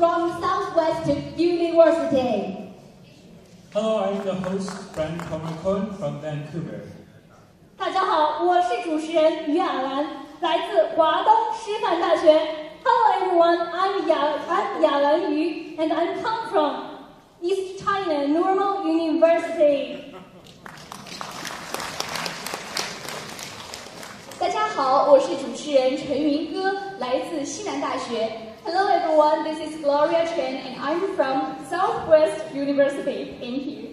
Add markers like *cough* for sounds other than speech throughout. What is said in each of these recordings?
from Southwest University. Hello, I'm the host, Brand Cohen from Vancouver. 大家好，我是主持人于雅兰，来自华东师范大学。Hello everyone, I'm 雅 I'm 雅兰于，and I come from East China Normal University. *laughs* 大家好，我是主持人陈云歌，来自西南大学。 Hello everyone, this is Gloria Chen and I'm from Southwest University. Thank you.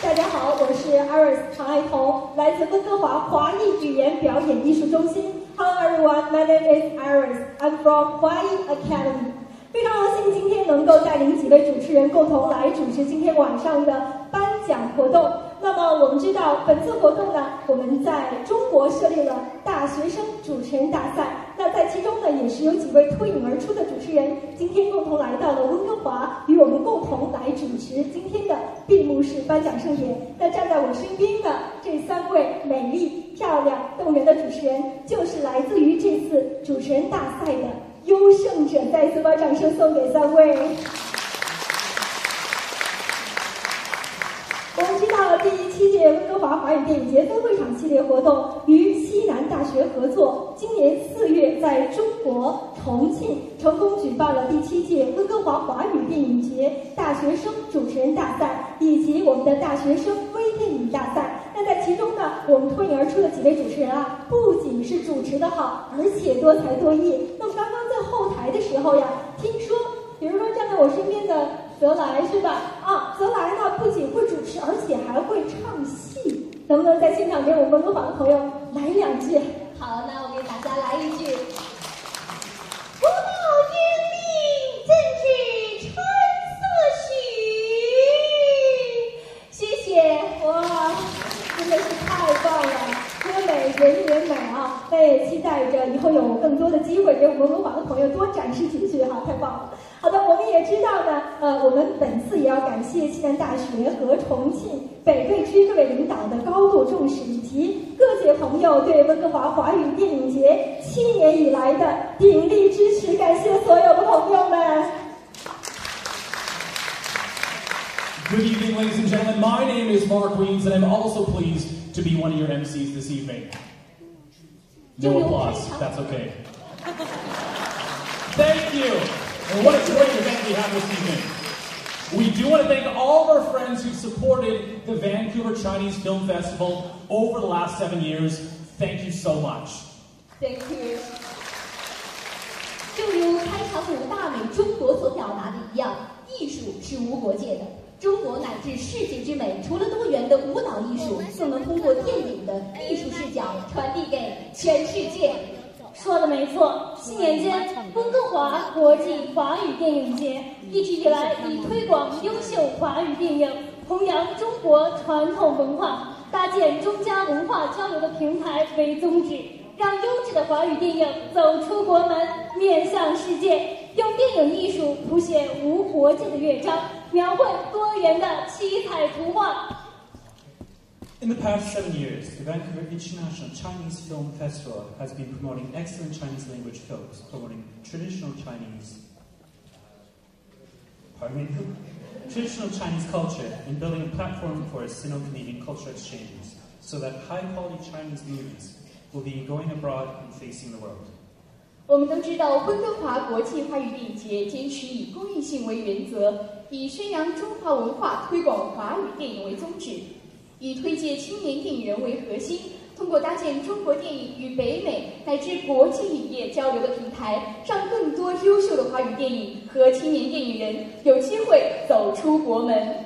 大家好，我是 Iris 常爱彤，来自温哥华华裔语言表演艺术中心。Hello everyone, my name is Iris. I'm from 华裔 Academy. 非常荣幸今天能够带领几位主持人共同来主持今天晚上的颁奖活动。那么我们知道，本次活动呢，我们在中国设立了大学生主持人大赛。那在其中呢，也是有几位脱颖而出的主持人，今天共同来到了温哥华，与我们共同来主持今天的闭幕式颁奖盛典。那站在我身边的这三位美丽、漂亮、动人的主持人，就是来自于这次主持人大赛的优胜者。再次把掌声送给三位。我们知道，第七届温哥华华语电影节分会场系列活动与西南大学合作，今年四月在中国重庆成功举办了第七届温哥华华语电影节大学生主持人大赛以及我们的大学生微电影大赛。那在其中呢，我们脱颖而出的几位主持人啊，不仅是主持的好，而且多才多艺。那么刚刚在后台的时候呀，听说，比如说站在我身边的。泽来是吧？啊，泽来呢不仅会主持，而且还会唱戏。能不能在现场给我们温哥华的朋友来两句？好，那我给大家来一句：人也美啊！那也期待着以后有更多的机会给我们温哥华的朋友多展示几句哈，太棒了。好的，我们也知道呢，呃，我们本次也要感谢西南大学和重庆北碚区各位领导的高度重视，以及各界朋友对温哥华华语电影节七年以来的鼎力支持，感谢所有的朋友们。Good evening, ladies and gentlemen. My name is Mark Weens, and I'm also pleased to be one of your MCs this evening. No applause. That's okay. Thank you. And what a great event we have this evening. We do want to thank all of our friends who've supported the Vancouver Chinese Film Festival over the last seven years. Thank you so much. Thank you. 正如开场舞大美中国所表达的一样，艺术是无国界的。 中国乃至世界之美，除了多元的舞蹈艺术，更能通过电影的艺术视角传递给全世界。说的没错，七年间，温哥华国际华语电影节一直以来以推广优秀华语电影、弘扬中国传统文化、搭建中加文化交流的平台为宗旨，让优质的华语电影走出国门，面向世界，用电影艺术谱写无国界的乐章，描绘多元的七彩图画。 In the past seven years, the Vancouver International Chinese Film Festival has been promoting excellent Chinese language films, promoting traditional Chinese, pardon me, traditional Chinese culture, and building a platform for Sino-Canadian cultural exchanges, so that high-quality Chinese movies will be going abroad and facing the world. 我们都知道，温哥华国际华语电影节坚持以公益性为原则，以宣扬中华文化、推广华语电影为宗旨，以推介青年电影人为核心，通过搭建中国电影与北美乃至国际影业交流的平台，让更多优秀的华语电影和青年电影人有机会走出国门。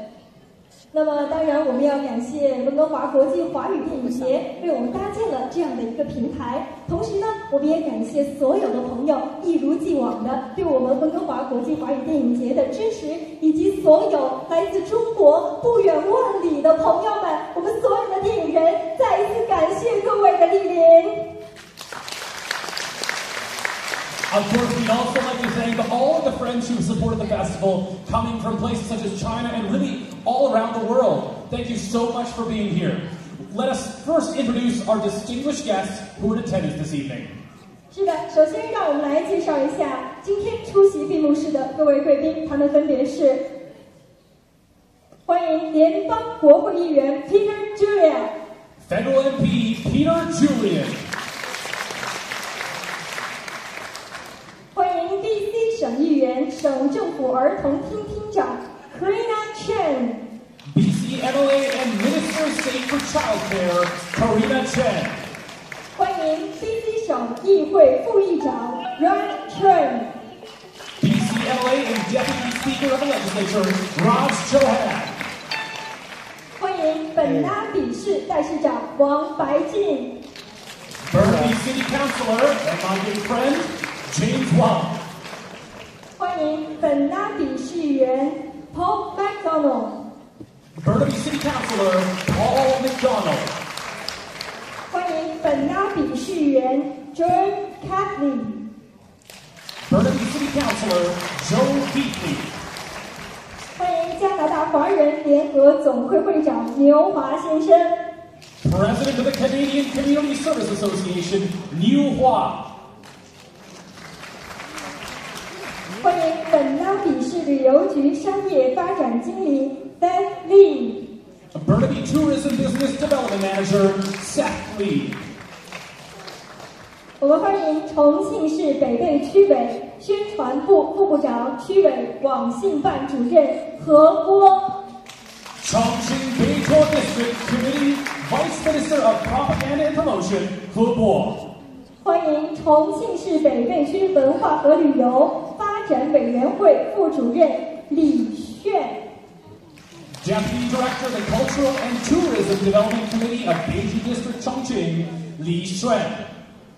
那么，当然我们要感谢温哥华国际华语电影节为我们搭建了这样的一个平台。同时呢，我们也感谢所有的朋友一如既往的对我们温哥华国际华语电影节的支持，以及所有来自中国不远万里的朋友们。我们所有的电影人再一次感谢各位的莅临。Of course, we'd also like to thank all of the friends who supported the festival, coming from places such as China and really all around the world. Thank you so much for being here. Let us first introduce our distinguished guests who are in attendance this evening. 是的，首先让我们来介绍一下今天出席闭幕式的各位贵宾，他们分别是：欢迎联邦国会议员 Peter Julia。 Federal MP Peter Julian, 欢迎 BC 省议员、省政府儿童厅厅长 Karina Chen， BC MLA and Minister of State for Childcare Karina Chen, 欢迎 BC 省议会副议长 Ryan Chen， BC MLA and Deputy Speaker of the Legislature Raj Chauhan, 欢迎本拉比市代市长王白进， Burnaby City Councilor and my good friend James Wong, 欢迎本拉比市议员 Paul McDonald， Burnaby City Councilor Paul McDonald, 欢迎本拉比市议员 John Catley， Burnaby City Councilor Joe Beatley, 欢迎加拿大华人联合总会会长牛华先生， President of the Canadian Community Service Association Niu Hua, 欢迎本拉比市 旅游局商业发展经理 Beth Lee。Burnaby Tourism Business Development Manager Seth Lee. 我们欢迎重庆市北碚区委宣传部副部长、区委网信办主任何波。Chongqing Beitou District Committee Vice Minister of Propaganda and Promotion, He Bo. 欢迎重庆市北碚区文化和旅游发展委员会副主任李炫。Deputy Director of the Cultural and Tourism Development Committee of Beijing District, Chongqing, Li Xuan.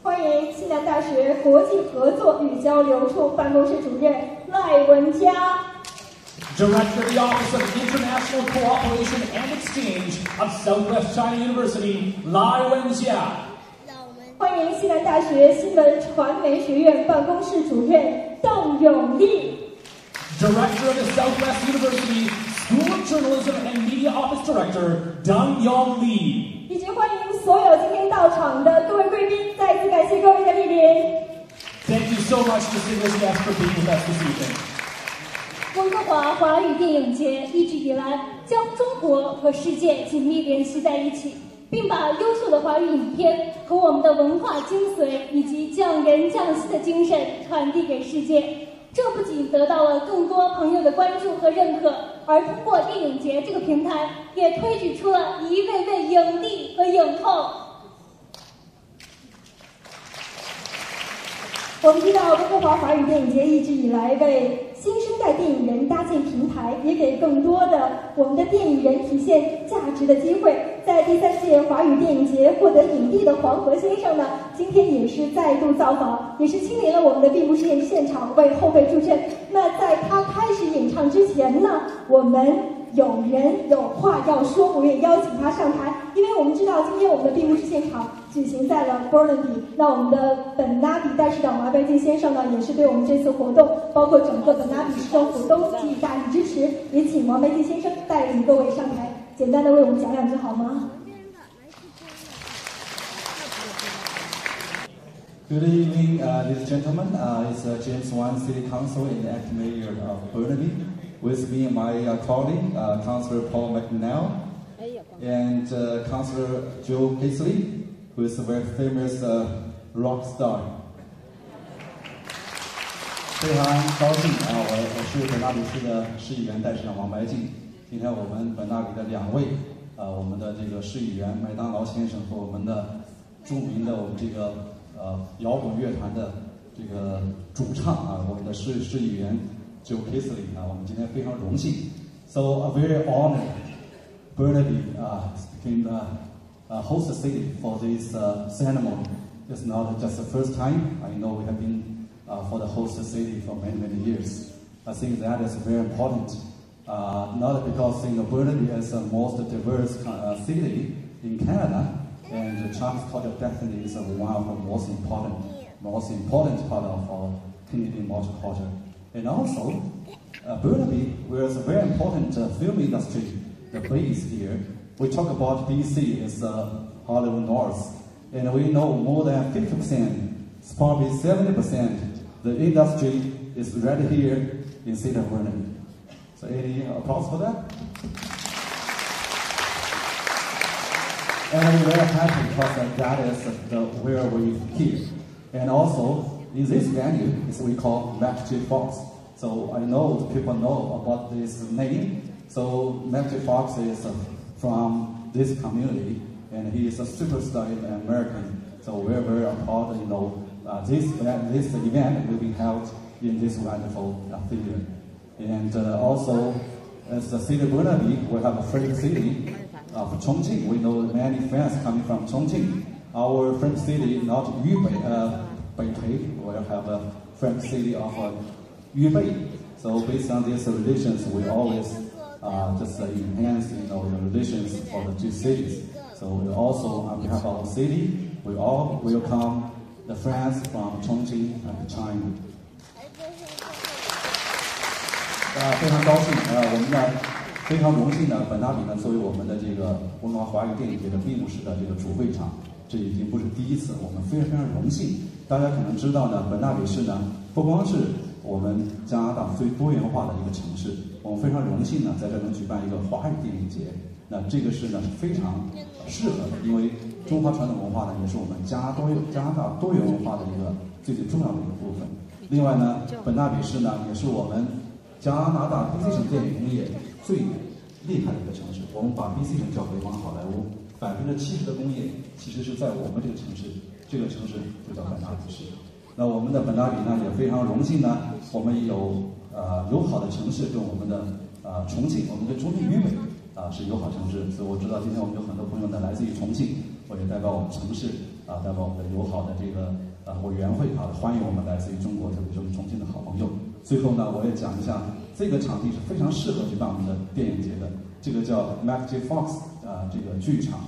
欢迎西南大学国际合作与交流处办公室主任赖文佳。Director of the Office of International Cooperation and Exchange of Southwest China University, Lai Wenjia. 欢迎西南大学新闻传媒学院办公室主任邓永利。Director of the Southwest University School of Journalism and Media Office Director, Deng Yong Li. 以及欢迎所有今天到场的各位贵宾，再次感谢各位的莅临。Thank you so much, distinguished guests, for being with us this evening. 温哥华华语电影节一直以来将中国和世界紧密联系在一起，并把优秀的华语影片和我们的文化精髓以及匠人匠心的精神传递给世界。这不仅得到了更多朋友的关注和认可，而通过电影节这个平台，也推举出了一位位影帝和影后。我们知道，温哥华华语电影节一直以来为新生代电影人搭建平台，也给更多的我们的电影人体现价值的机会。在第三届华语电影节获得影帝的黄河先生呢，今天也是再度造访，也是亲临了我们的闭幕式现场，为后辈助阵。那在他开始演唱之前呢，我们有人有话要说，我也邀请他上台，因为我们知道今天我们的闭幕式现场举行在了 Burnaby，那我们的本拉比代市长王白金先生呢，也是对我们这次活动，包括整个本拉比市政府都给予大力支持，也请王白金先生带领各位上台，简单的为我们讲两句好吗？Good evening, uh, ladies and gentlemen. Uh, it's uh, James Wan, City Council and acting mayor of Burnaby. With me and my uh, colleague, uh, Councillor Paul McNeil, and Councillor Joe Paisley, who is a very famous rock star. 非常高兴啊！我我是本大比市的市议员代市长王白静。今天我们本大比的两位，呃，我们的这个市议员麦当劳先生和我们的著名的我们这个呃摇滚乐团的这个主唱啊，我们的市市议员 Joe Kisley 啊，我们今天非常荣幸。So a very honored Burnaby uh, became the uh, host city for this uh, ceremony. It's not just the first time. I know we have been uh, for the host city for many, many years. I think that is very important. Uh, not because Burnaby is the most diverse uh, city in Canada, and the Chinese culture definitely is one of the most important, most important part of our Canadian multicultural. And also, uh, Burnaby was a very important uh, film industry, the base here. We talk about BC is uh, Hollywood North, and we know more than 50%, probably 70%, the industry is right here in city of Burnaby. So any applause for that? And I'm very happy because that is the, where we here. And also, in this venue, is we call J. Fox. So I know people know about this name. So J. Fox is from this community, and he is a superstar in American. So we're very proud, you know, uh, this, this event will be held in this wonderful uh, theater. And uh, also, as the city of Burnaby, we have a friend city of Chongqing. We know many friends coming from Chongqing. Our friend city, not Yubei, uh, Beipei, we have a friend city of uh, Yubei. So based on these relations, we always uh, just uh, enhance you know, the relations for the two cities. So we also, on behalf our city, we all welcome the friends from Chongqing and China. 呃，非常高兴，呃，我们呢非常荣幸呢，本大比呢作为我们的这个温华华语电影节的闭幕式的这个主会场，这已经不是第一次，我们非常非常荣幸。大家可能知道呢，本大比是呢不光是我们加拿大最多元化的一个城市，我们非常荣幸呢在这能举办一个华语电影节。那这个是呢非常适合的，因为中华传统文化呢也是我们加多加拿大多元文化的一个最最重要的一个部分。另外呢，本纳比市呢也是我们。加拿大 BC 省电影工业最厉害的一个城市，我们把 BC 省叫北方好莱坞，百分之七十的工业其实是在我们这个城市，这个城市就叫本纳比市。那我们的本拉比呢也非常荣幸呢，我们有呃友好的城市跟我们的呃重庆，我们跟重庆渝北啊是友好城市，所以我知道今天我们有很多朋友呢来自于重庆，我也代表我们城市啊，代表我们的友好的这个呃委员会啊，欢迎我们来自于中国，特别是我们重庆的好朋友。最后呢，我也讲一下这个场地是非常适合举办我们的电影节的。这个叫 Magic Fox 啊，这个剧场。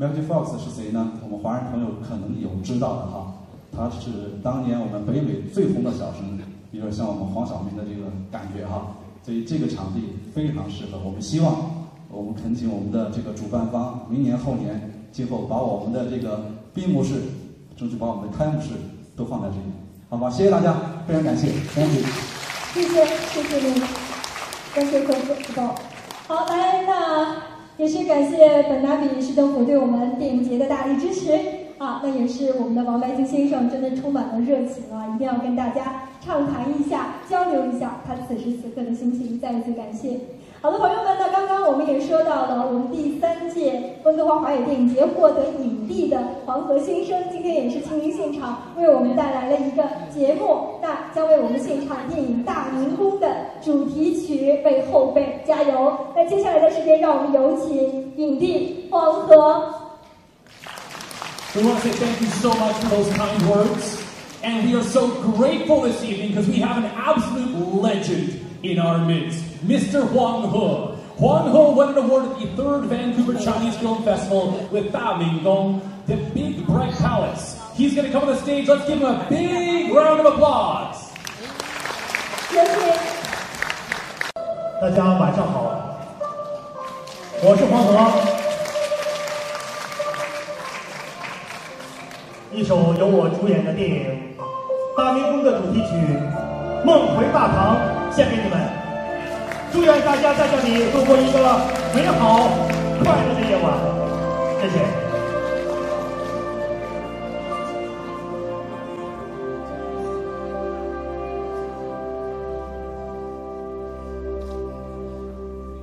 ，Magic Fox 是谁呢？我们华人朋友可能有知道的哈，他是当年我们北美最红的小生，有点像我们黄晓明的这个感觉哈。所以这个场地非常适合。我们希望，我们恳请我们的这个主办方，明年后年今后把我们的这个闭幕式，争取把我们的开幕式都放在这里，好吧？谢谢大家，非常感谢，Thank you。谢谢，谢谢您，感谢各位指导。好，来，那也是感谢本拿比市政府对我们电影节的大力支持啊！那也是我们的王白金先生真的充满了热情啊！一定要跟大家畅谈一下，交流一下他此时此刻的心情，再一次感谢。好的，朋友们，那刚刚我们也说到了，我们第三届温哥华华语电影节获得影帝的黄河先生，今天也是亲临现场，为我们带来了一个节目，那将为我们献唱电影《大明宫》的主题曲，为后辈加油。那接下来的时间，让我们有请影帝黄河。We want to say thank you so much for those kind words, and we are so grateful this evening because we have an absolute legend in our midst. Mr. Huang He. Huang He won an award at the third Vancouver Chinese Film Festival with Da Minggong, the Big Bright Palace. He's going to come on the stage. Let's give him a big round of applause. 大家晚上好，我是黄河。 一首由我主演的电影《大明宫》的主题曲《梦回大唐》献给你们。祝愿大家在这里度过一个美好快乐的夜晚，谢谢。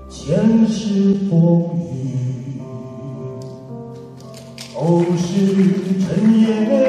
前世风雨，后世尘烟，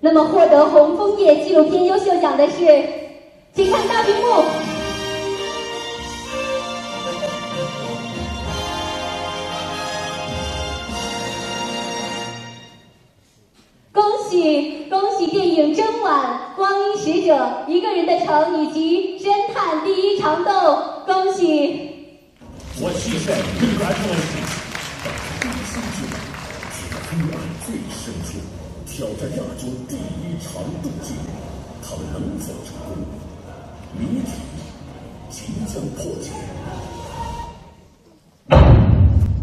那么获得红枫叶纪录片优秀奖的是，请看大屏幕。恭喜恭喜电影《征晚》《光阴使者》《一个人的城》以及《侦探第一长斗》，恭喜！我现在给大家展示的是登山记录，去到黑暗最深处，挑战亚洲第一长洞纪录，他们能否成功？谜题即将破解。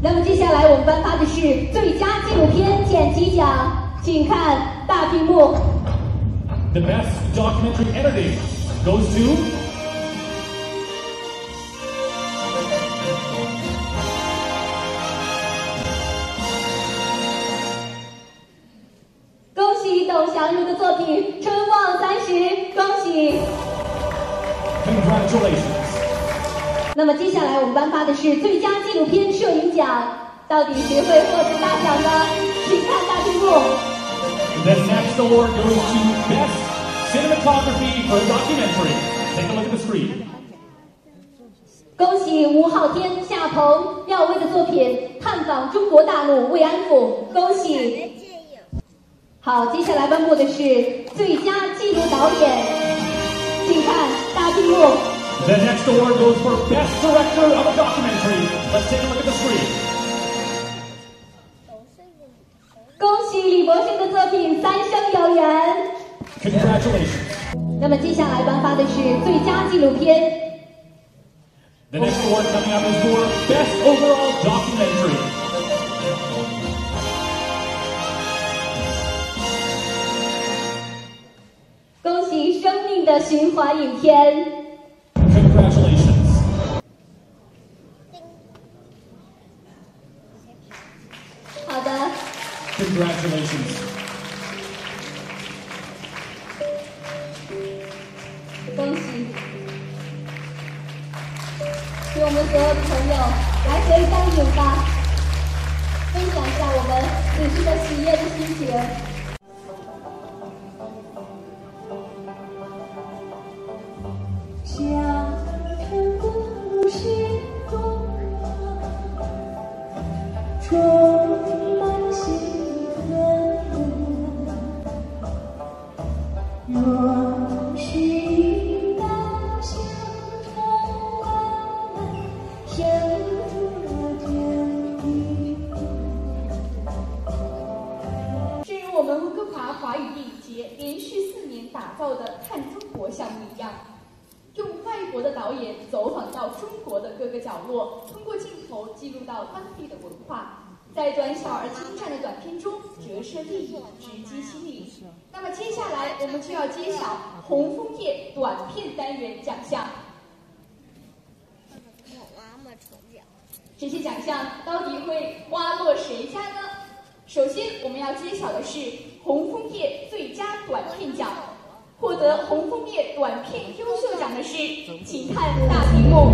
那么接下来我们颁发的是最佳纪录片剪辑奖，请看大屏幕。The best documentary editing goes to。那么接下来我们颁发的是最佳纪录片摄影奖，到底谁会获得大奖呢？请看大屏幕。The next award goes to Best Cinematography for Documentary. Take a look at the screen. 恭喜吴昊天、夏鹏、廖威的作品《探访中国大陆慰安妇》，恭喜！好，接下来颁布的是最佳纪录导演。请看大屏幕。 The next award goes for best director of a documentary. Let's take a look at the screen. 恭喜李博士的作品《三生有缘》。 Congratulations. 那么接下来颁发的是最佳纪录片， The next award coming up is for best overall documentary. 生命的循环影片。Congratulations. 好的，Congratulations. 恭喜！给我们所有的朋友来合一张影吧，分享一下我们此时的喜悦的心情。会花落谁家呢？首先，我们要揭晓的是红枫叶最佳短片奖。获得红枫叶短片优秀奖的是，请看大屏幕。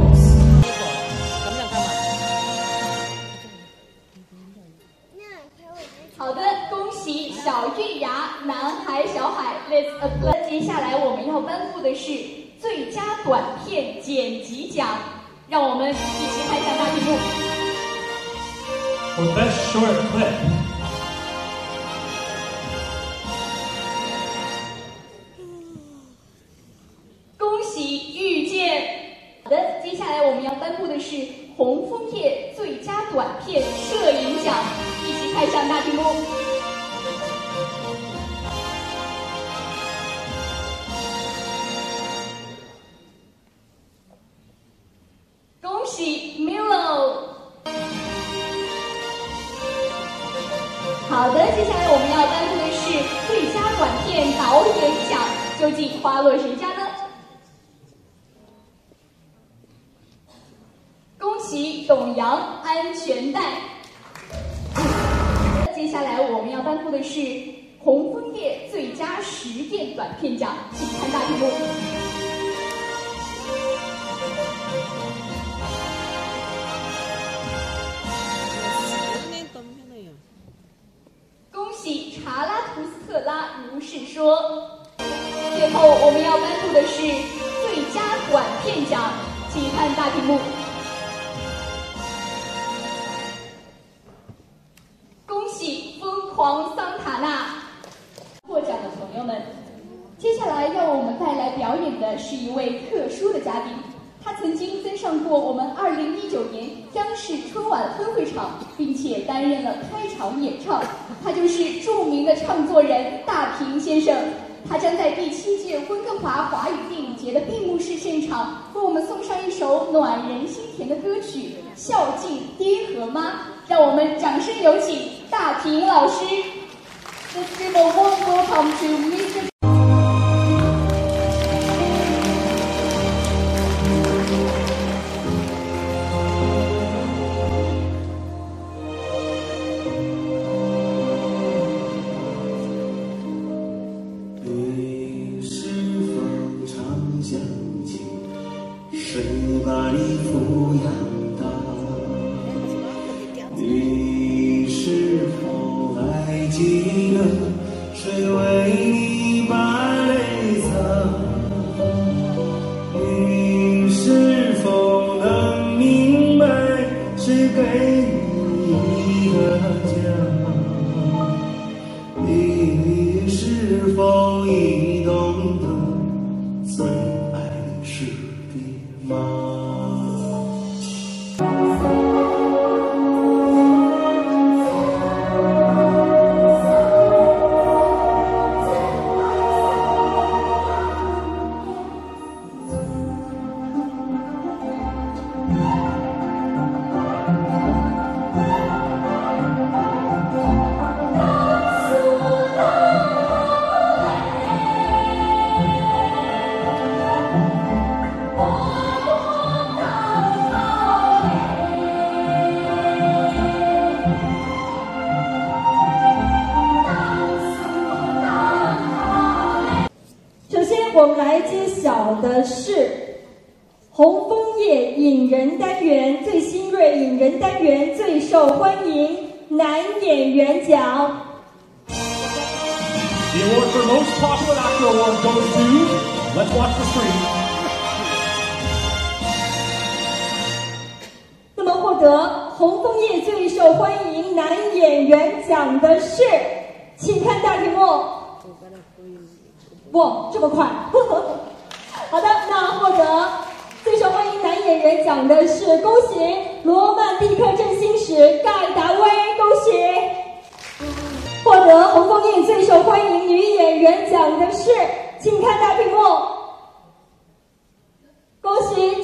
好的，恭喜小月牙、男孩、小海，Let's applaud。接下来我们要颁布的是最佳短片剪辑奖，让我们一起看一下大屏幕。For best short clip, 及董阳安全带。接下来我们要颁布的是红枫叶最佳实践短片奖，请看大屏幕。恭喜查拉图斯特拉如是说。最后我们要颁布的是最佳短片奖，请看大屏幕。担任了开场演唱他就是著名的唱作人大平先生他将在第七届温哥华华语电影节的闭幕式现场为我们送上一首暖人心田的歌曲孝敬爹和妈。让我们掌声有请大平老师。the to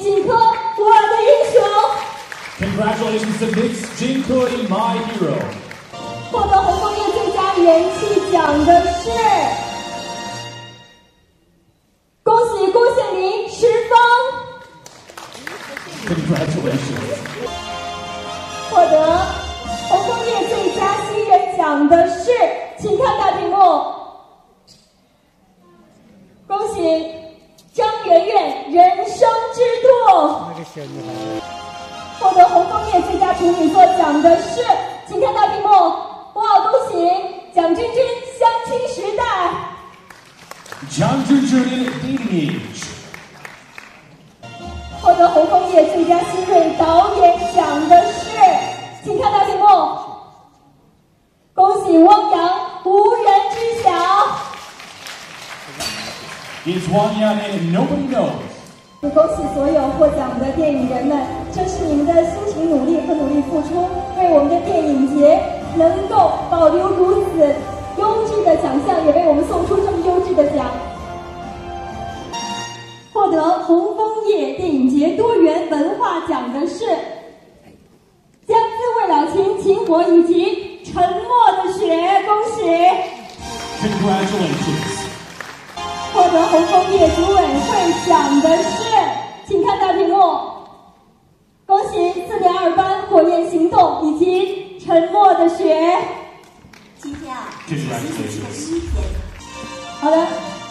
请出我的英雄 congratulations to mixed g two e my hero 获得红枫叶最佳人气奖的是节多元文化奖的是《相思未了情》《情火》以及《沉默的雪》，恭喜！Congratulations. 获得红枫叶组委会奖的是，请看大屏幕，恭喜四年二班火焰行动以及沉默的雪。今天啊，这是新年的第一天。好的，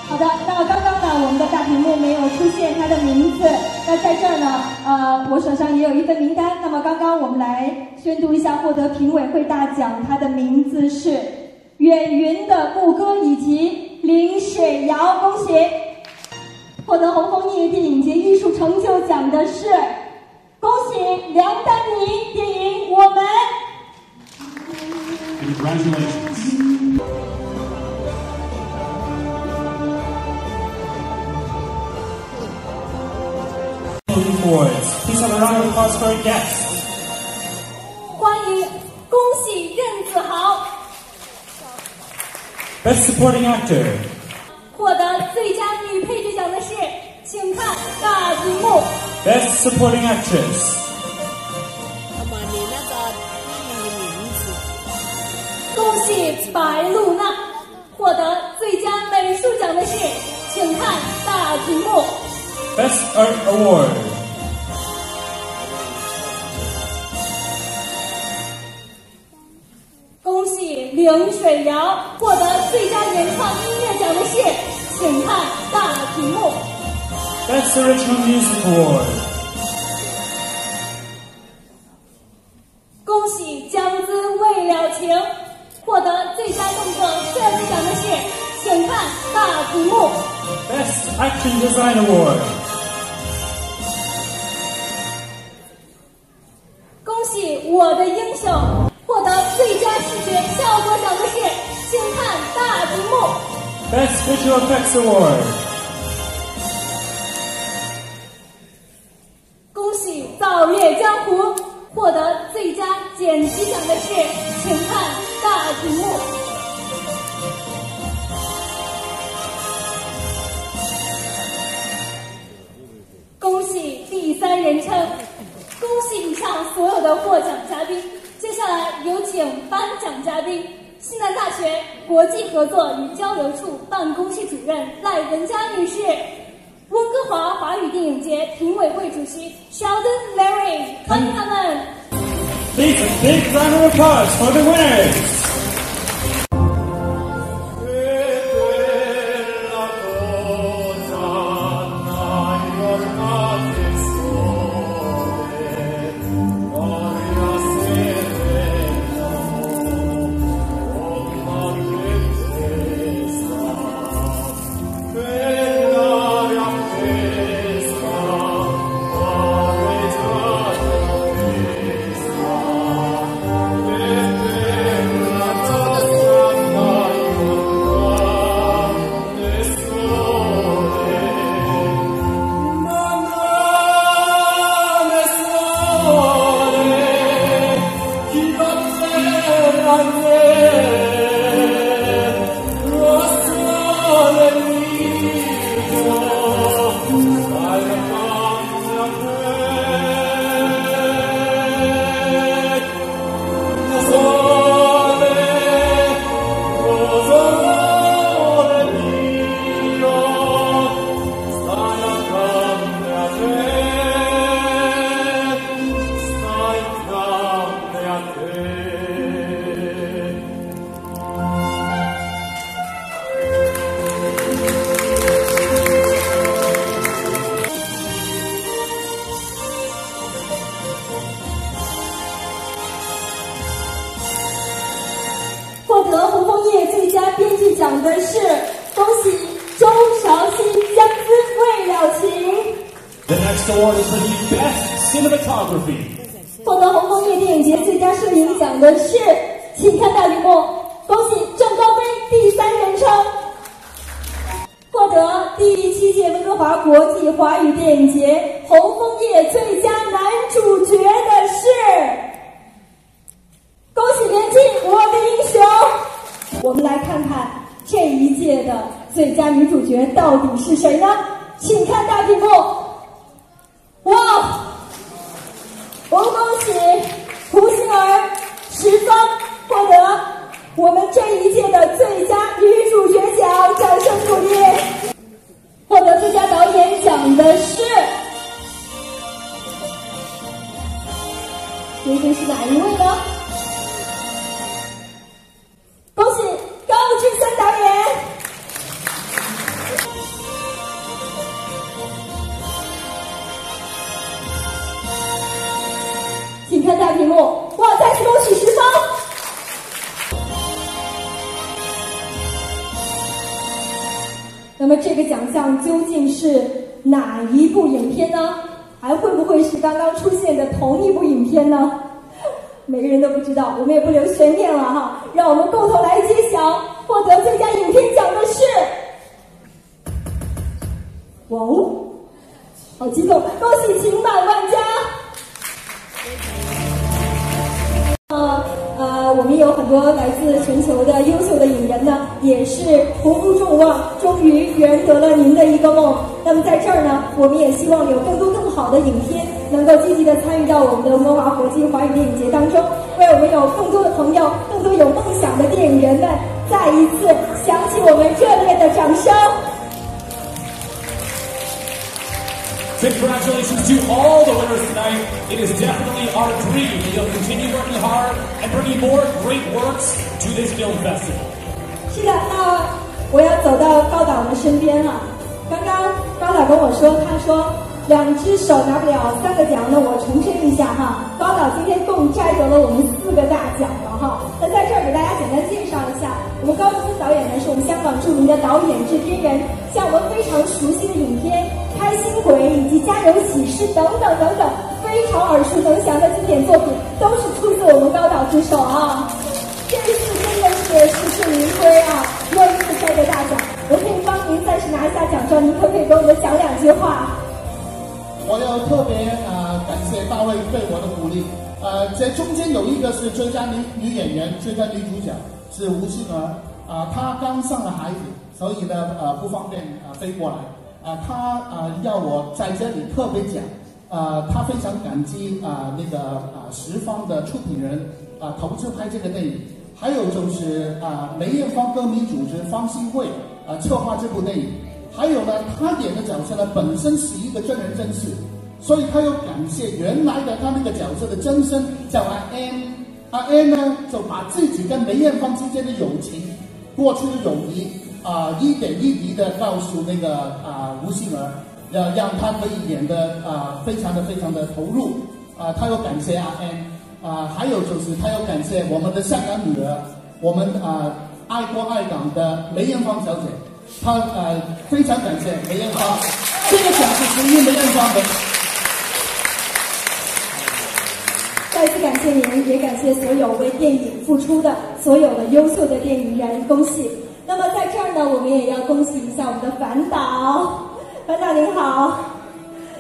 好的。那么刚刚呢，我们的大屏幕没有出现他的名字。那在这儿呢，呃，我手上也有一份名单。那么刚刚我们来宣读一下获得评委会大奖，他的名字是远云的牧歌以及。林水瑶，恭喜！获得红枫叶电影节艺术成就奖的是，恭喜梁丹妮电影《我们》。Awards. Please have a round of applause for our guests. 欢迎，恭喜任子豪 Best Supporting Actor. 获得最佳女配角奖的是，请看大屏幕。 Best Supporting Actress. 恭喜白露娜获得最佳美术奖的是，请看大屏幕。 Best Art Award. 喜凌水瑶获得最佳原创音乐奖的是，请看大屏幕。Music Award. 恭喜江姿未了情获得最佳动作设计奖的是，请看大屏幕。Best Action Design Award. 恭喜我的 Best Visual Effects Award. 恭喜《造猎江湖》获得最佳剪辑奖的是，请看大屏幕。恭喜第三人称，恭喜以上所有的获奖嘉宾。接下来有请颁奖嘉宾，西南大学国际合作与交流处办公室主任赖文佳女士。温哥华华语电影节评委会主席 Sheldon Larry，欢迎他们。Please a big round of applause for the winners. 请看大屏幕，恭喜郑高飞第三人称。获得第七届温哥华国际华语电影节红枫叶最佳男主角的是，恭喜连静，我的英雄。我们来看看这一届的最佳女主角到底是谁呢？请看大屏幕。哇！我们恭喜胡杏儿、石方获得我们这一届的最佳女主角奖，掌声鼓励。获得最佳导演奖的是，究竟是哪一位呢？恭喜高志森导演！请看大屏幕，哇！再次恭喜那么这个奖项究竟是哪一部影片呢？还会不会是刚刚出现的同一部影片呢？*laughs* 每个人都不知道，我们也不留悬念了哈，让我们共同来揭晓获得最佳影片奖的是。哇哦，好激动！恭喜情满万家。多来自全球的优秀的影人呢，也是不负众望，终于圆得了您的一个梦。那么在这儿呢，我们也希望有更多更好的影片能够积极的参与到我们的温华国际华语电影节当中，为我们有更多的朋友、更多有梦想的电影人们再一次响起我们热烈的掌声。Congratulations to all the winners tonight. It is definitely our dream that you'll continue working hard and bringing more great works to this film festival. 是的，那我要走到高导的身边了。刚刚高导跟我说，他说两只手拿不了三个奖，那我重申一下哈，高导今天共摘得了我们四个大奖了哈。那在这儿给大家简单介绍一下，我们高志森导演呢是我们香港著名的导演制片人，我们非常熟悉的影片《开心鬼》以及《家有喜事》等等等等，非常耳熟能详的经典作品，都是出自我们高导之手啊。这一次真的是实至名归啊！又一次摘得大奖，我可以帮您暂时拿下奖状，您可不可以给我们讲两句话？我要特别呃感谢大卫对我的鼓励。呃，这中间有一个是最佳女女演员、最佳女主角是吴杏儿，啊、她刚生了孩子，所以呢呃不方便、呃飞过来，啊、他啊、要我在这里特别讲，啊、他非常感激啊、那个啊、十方的出品人啊、投资拍这个电影，还有就是啊、梅艳芳歌迷组织方兴慧啊、策划这部电影。还有呢，他演的角色呢本身是一个真人真事，所以他要感谢原来的他那个角色的真身叫阿 N，阿 N 呢就把自己跟梅艳芳之间的友情、过去的友谊啊、一点一滴的告诉那个啊、吴杏儿，要让他可以演的啊、非常的非常的投入啊、他要感谢阿 N 啊、还有就是他要感谢我们的香港女儿，我们啊、爱国爱港的梅艳芳小姐。他呃非常感谢梅艳芳，这个奖是属于梅艳芳的。再次感谢您，也感谢所有为电影付出的所有的优秀的电影人，恭喜！那么在这儿呢，我们也要恭喜一下我们的樊导，樊导您好。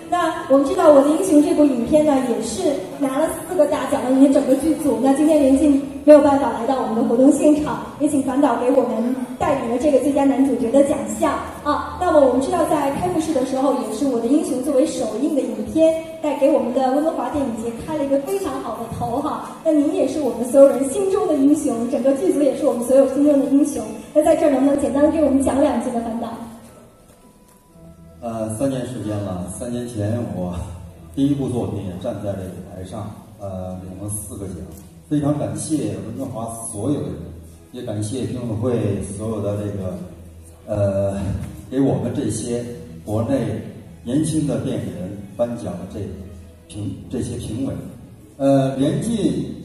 那我们知道《我的英雄》这部影片呢，也是拿了四个大奖的，您整个剧组。那今天连静没有办法来到我们的活动现场，也请樊导给我们带领了这个最佳男主角的奖项啊。那么我们知道，在开幕式的时候，也是《我的英雄》作为首映的影片，带给我们的温哥华电影节开了一个非常好的头哈。那您也是我们所有人心中的英雄，整个剧组也是我们所有心中的英雄。那在这儿能不能简单给我们讲两句呢，樊导？呃，三年时间了。三年前我第一部作品也站在了舞台上，呃，领了四个奖。非常感谢温哥华所有的人，也感谢评委会所有的这个呃，给我们这些国内年轻的电影人颁奖的这评这些评委。呃，连晋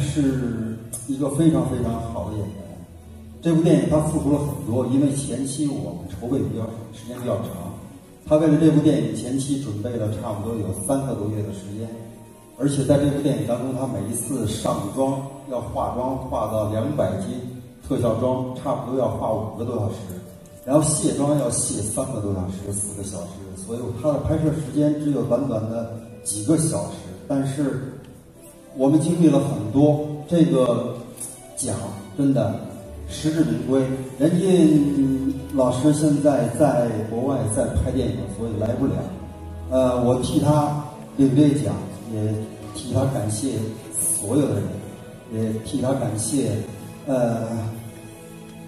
是一个非常非常好的演员。这部电影他付出了很多，因为前期我们筹备比较时间比较长。他为了这部电影前期准备了差不多有三个多月的时间，而且在这部电影当中，他每一次上妆要化妆化到两百斤特效妆，差不多要化五个多小时，然后卸妆要卸三个多小时、四个小时，所以他的拍摄时间只有短短的几个小时。但是我们经历了很多，这个奖真的实至名归。任静老师现在在国外在拍电影，所以来不了。呃，我替他领这奖，也替他感谢所有的人，也替他感谢呃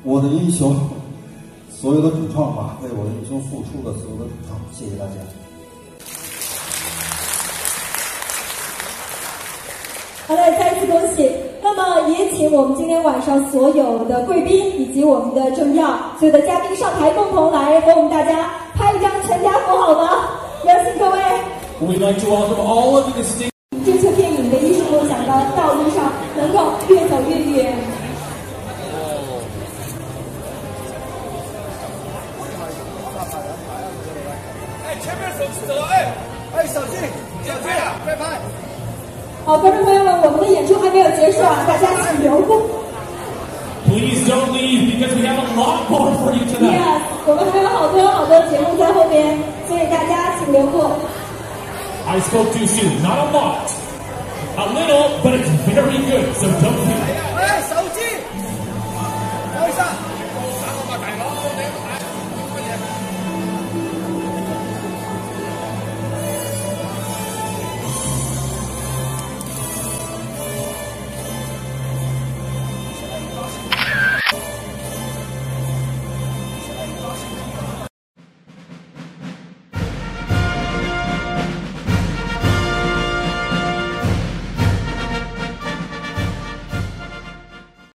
我的英雄，所有的主创吧，为我的英雄付出的所有的主创，谢谢大家。好嘞，再次恭喜。那么也请我们今天晚上所有的贵宾以及我们的政要、所有的嘉宾上台，共同来和我们大家拍一张全家福，好吗？有请各位。We'd like to welcome all of the distinguished. 这次电影的艺术梦想的道路上，能够越走越远。哎，前面手指头，哎，哎，小心，小心啊，快拍！好，观众朋友们，我们的演出还没有结束啊，大家请留步。Please don't leave because we have a lot more for you tonight. Yes，我们还有好多好多节目在后边，所以大家请留步。I spoke too soon. Not a lot. A little, but it's very good, so don't do.